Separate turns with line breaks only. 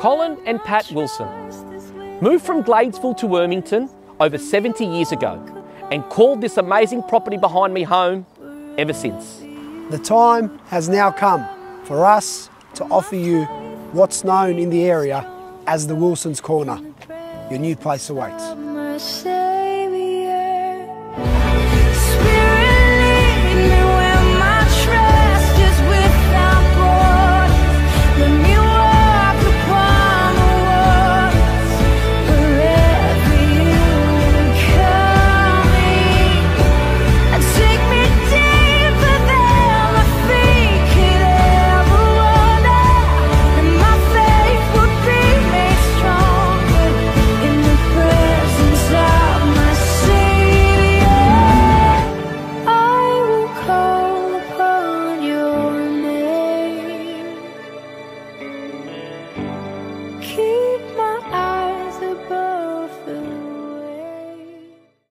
Colin and Pat Wilson moved from Gladesville to Ermington over 70 years ago and called this amazing property behind me home ever since.
The time has now come for us to offer you what's known in the area as the Wilson's Corner. Your new place awaits.